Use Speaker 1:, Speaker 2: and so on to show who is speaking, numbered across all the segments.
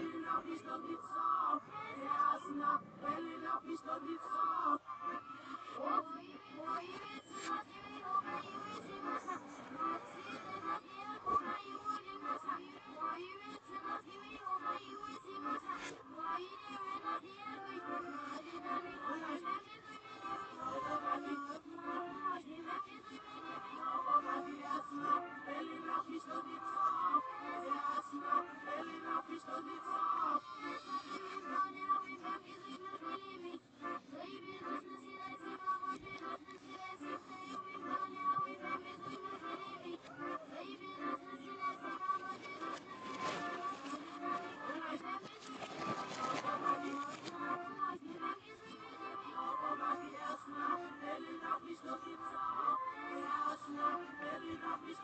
Speaker 1: You know he's looking sorry.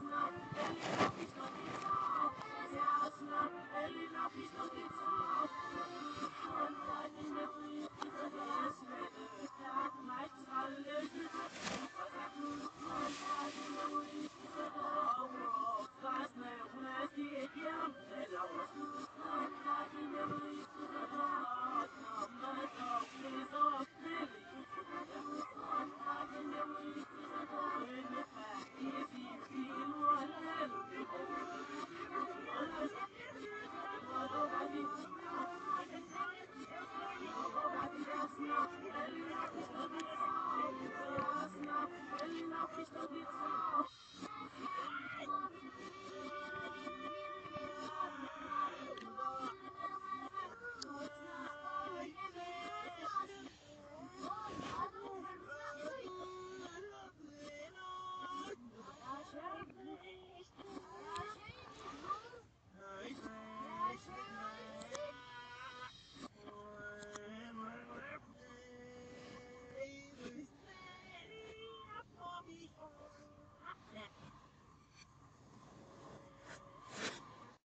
Speaker 1: Nacht, Elli, lauf nicht Thank you.